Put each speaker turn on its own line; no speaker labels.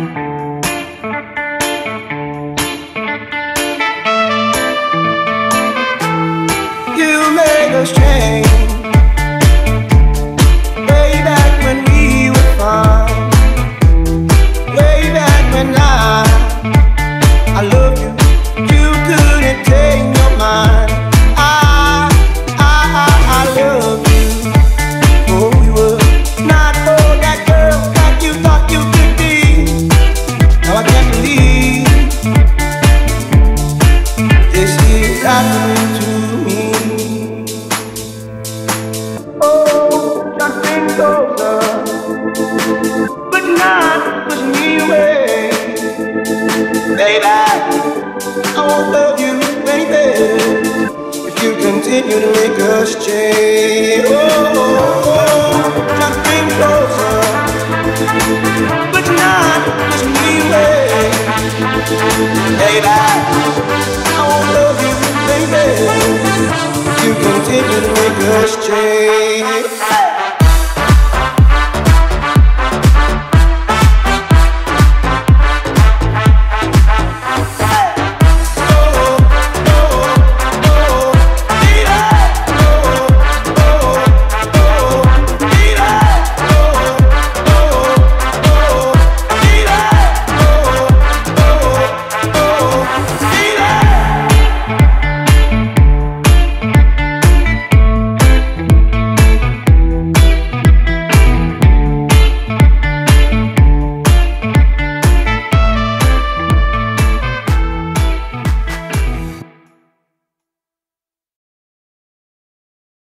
You made us change. closer, but not push me away. Baby, I won't love you, baby, if you continue to make us change. Oh, just closer, but not push me away. Baby, I won't love you, baby, if you continue to make us change.